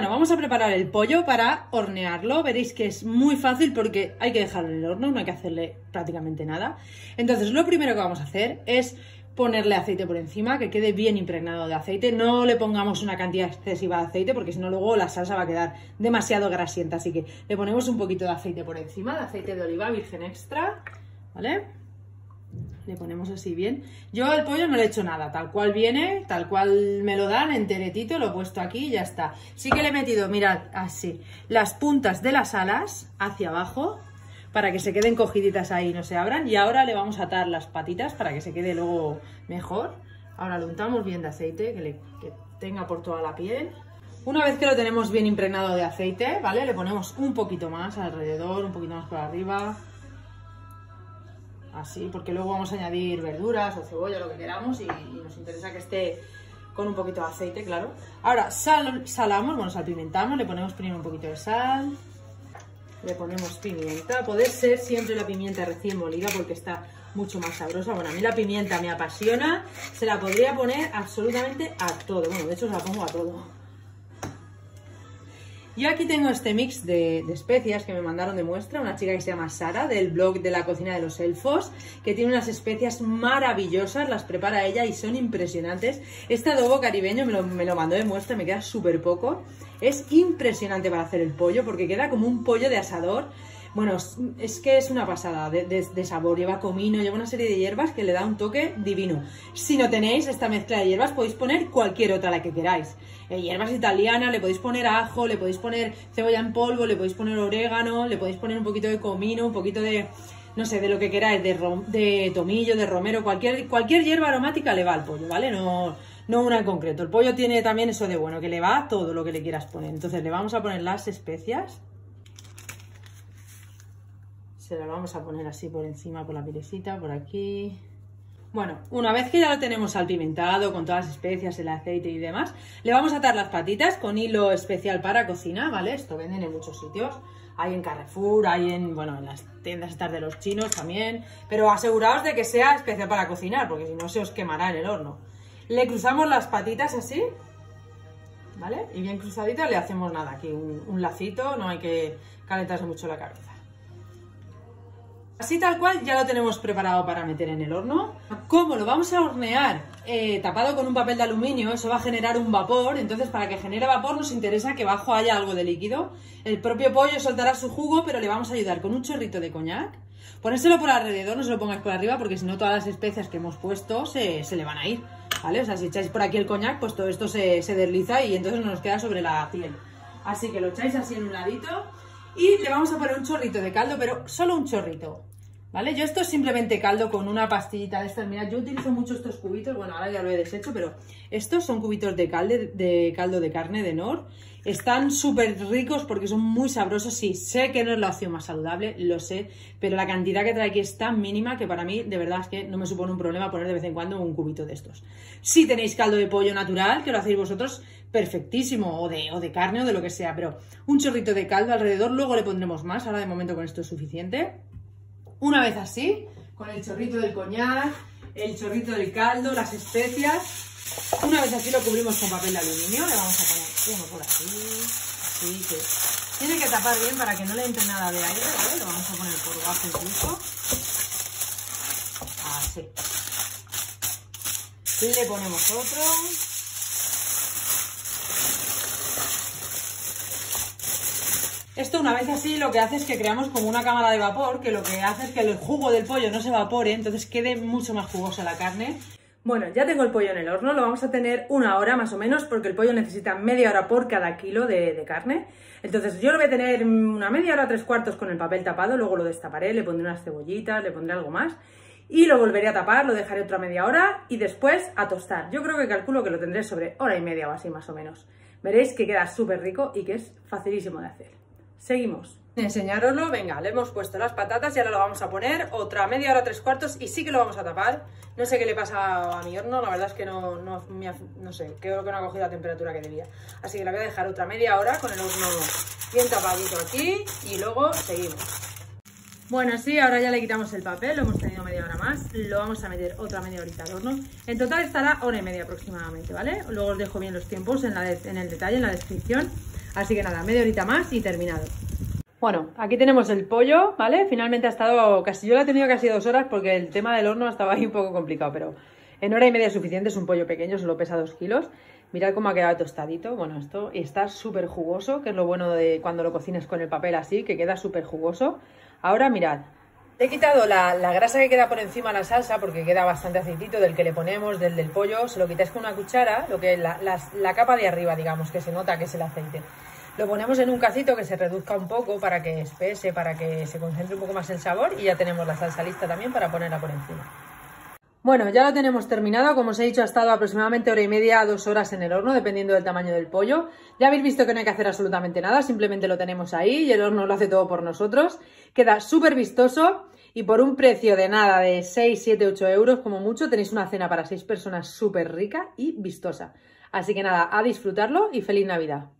Bueno, vamos a preparar el pollo para hornearlo. Veréis que es muy fácil porque hay que dejarlo en el horno, no hay que hacerle prácticamente nada. Entonces, lo primero que vamos a hacer es ponerle aceite por encima, que quede bien impregnado de aceite. No le pongamos una cantidad excesiva de aceite porque si no luego la salsa va a quedar demasiado grasienta. Así que le ponemos un poquito de aceite por encima, de aceite de oliva virgen extra, ¿vale? Le ponemos así bien. Yo al pollo no le he hecho nada, tal cual viene, tal cual me lo dan, enteretito, lo he puesto aquí y ya está. Sí que le he metido, mirad, así, las puntas de las alas hacia abajo, para que se queden cogiditas ahí no se abran. Y ahora le vamos a atar las patitas para que se quede luego mejor. Ahora lo untamos bien de aceite, que, le, tenga por toda la piel. Una vez que lo tenemos bien impregnado de aceite, ¿vale? Le ponemos un poquito más alrededor, un poquito más por arriba. Así, porque luego vamos a añadir verduras o cebolla, lo que queramos, y, nos interesa que esté con un poquito de aceite, claro. Ahora salamos, bueno, salpimentamos, le ponemos primero un poquito de sal, le ponemos pimienta. Puede ser siempre la pimienta recién molida porque está mucho más sabrosa. Bueno, a mí la pimienta me apasiona. Se la podría poner absolutamente a todo. Bueno, de hecho se la pongo a todo. Yo aquí tengo este mix de, especias que me mandaron de muestra, una chica que se llama Sara, del blog de la cocina de los elfos, que tiene unas especias maravillosas, las prepara ella y son impresionantes. Este adobo caribeño me lo, me lo mandó de muestra, me queda súper poco. Es impresionante para hacer el pollo, porque queda como un pollo de asador, bueno, es que es una pasada de, sabor. Lleva comino, lleva una serie de hierbas que le da un toque divino. Si no tenéis esta mezcla de hierbas, podéis poner cualquier otra, la que queráis. Eh, hierbas italianas, le podéis poner ajo, le podéis poner cebolla en polvo, le podéis poner orégano, le podéis poner un poquito de comino, un poquito de, no sé, de lo que queráis, de, tomillo, de romero, cualquier, cualquier hierba aromática le va al pollo, ¿vale? No, no una en concreto. El pollo tiene también eso de bueno, que le va todo lo que le quieras poner. Entonces le vamos a poner las especias se la vamos a poner así por encima, por la pirecita, por aquí. Bueno, una vez que ya lo tenemos salpimentado con todas las especias, el aceite y demás, le vamos a atar las patitas con hilo especial para cocina, ¿vale? Esto venden en muchos sitios. Hay en Carrefour, hay en, bueno, en las tiendas estas de los chinos también. Pero aseguraos de que sea especial para cocinar, porque si no se os quemará en el horno. Le cruzamos las patitas así, ¿vale? Y bien cruzadita le hacemos nada, aquí un lacito, no hay que calentarse mucho la cabeza. Así tal cual ya lo tenemos preparado para meter en el horno. Como lo vamos a hornear eh, tapado con un papel de aluminio, eso va a generar un vapor, entonces para que genere vapor nos interesa que bajo haya algo de líquido. El propio pollo soltará su jugo, pero le vamos a ayudar con un chorrito de coñac. Ponérselo por alrededor, no se lo pongáis por arriba, porque si no todas las especias que hemos puesto se, le van a ir. ¿Vale? O sea, si echáis por aquí el coñac, pues todo esto se, se desliza y entonces nos queda sobre la piel. Así que lo echáis así en un ladito y le vamos a poner un chorrito de caldo, pero solo un chorrito. ¿Vale? Yo esto es simplemente caldo con una pastillita de estas. Mirad, yo utilizo mucho estos cubitos, bueno, ahora ya lo he deshecho, pero estos son cubitos de, caldo de, caldo de carne de Nor. Están súper ricos porque son muy sabrosos. Sí, sé que no es la opción más saludable, lo sé, pero la cantidad que trae aquí es tan mínima que para mí, de verdad, es que no me supone un problema poner de vez en cuando un cubito de estos. Si tenéis caldo de pollo natural, que lo hacéis vosotros, perfectísimo, o de, o de carne o de lo que sea, pero un chorrito de caldo alrededor, luego le pondremos más, ahora de momento con esto es suficiente. Una vez así, con el chorrito del coñac, el chorrito del caldo, las especias. Una vez así lo cubrimos con papel de aluminio. Le vamos a poner uno por aquí. Así que tiene que tapar bien para que no le entre nada de aire, ¿vale? Lo vamos a poner por debajo incluso. Así. Le ponemos otro. Esto una vez así lo que hace es que creamos como una cámara de vapor, que lo que hace es que el jugo del pollo no se evapore, entonces quede mucho más jugosa la carne. Bueno, ya tengo el pollo en el horno, lo vamos a tener una hora más o menos, porque el pollo necesita media hora por cada kilo de, carne. Entonces yo lo voy a tener una media hora, tres cuartos con el papel tapado, luego lo destaparé, le pondré unas cebollitas, le pondré algo más. Y lo volveré a tapar, lo dejaré otra media hora y después a tostar. Yo creo que calculo que lo tendré sobre hora y media o así más o menos. Veréis que queda súper rico y que es facilísimo de hacer. Seguimos. Enseñároslo, venga, le hemos puesto las patatas y ahora lo vamos a poner otra media hora, tres cuartos y sí que lo vamos a tapar. No sé qué le pasa a mi horno, la verdad es que no, no, no sé, creo que no ha cogido la temperatura que debía. Así que la voy a dejar otra media hora con el horno bien tapadito aquí y luego seguimos. Bueno, sí, ahora ya le quitamos el papel, lo hemos tenido media hora más, lo vamos a meter otra media horita al horno. En total estará hora y media aproximadamente, ¿vale? Luego os dejo bien los tiempos en, la en el detalle, en la descripción. Así que nada, media horita más y terminado. Bueno, aquí tenemos el pollo, ¿vale? Finalmente ha estado casi, yo lo he tenido casi dos horas porque el tema del horno estaba ahí un poco complicado, pero en hora y media es suficiente, es un pollo pequeño, solo pesa dos kilos. Mirad cómo ha quedado tostadito. Bueno, esto está súper jugoso, que es lo bueno de cuando lo cocines con el papel así, que queda súper jugoso. Ahora mirad, he quitado la, grasa que queda por encima de la salsa, porque queda bastante aceitito del que le ponemos, del pollo. Se lo quitáis con una cuchara, lo que la, la capa de arriba, digamos, que se nota que es el aceite. Lo ponemos en un cacito que se reduzca un poco para que espese, para que se concentre un poco más el sabor y ya tenemos la salsa lista también para ponerla por encima. Bueno, ya lo tenemos terminado. Como os he dicho, ha estado aproximadamente hora y media a dos horas en el horno, dependiendo del tamaño del pollo. Ya habéis visto que no hay que hacer absolutamente nada, simplemente lo tenemos ahí y el horno lo hace todo por nosotros. Queda súper vistoso y por un precio de nada, de 6, 7, 8 euros como mucho, tenéis una cena para 6 personas súper rica y vistosa. Así que nada, a disfrutarlo y feliz Navidad.